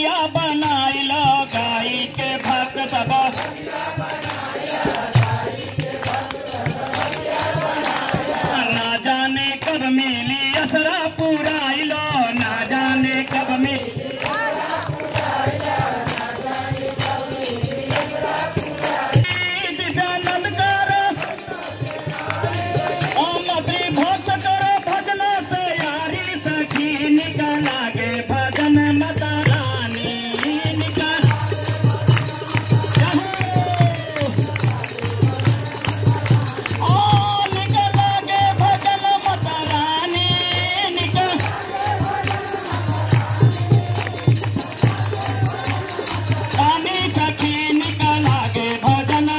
हरिया बनाइलो गाय के भक्त सब ना जाने कब मिली असरा पूरा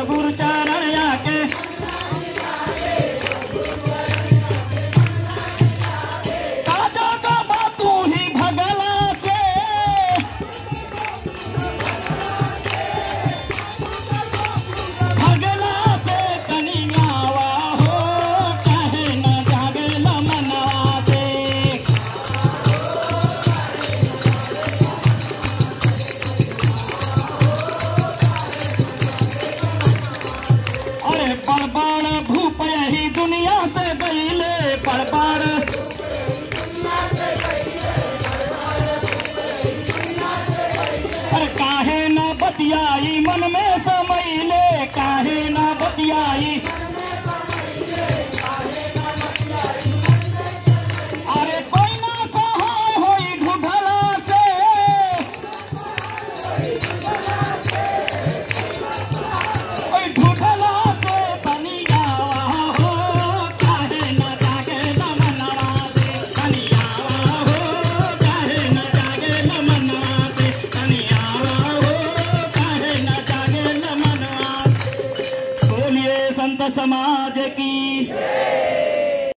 सदगुरु चरण para समाज की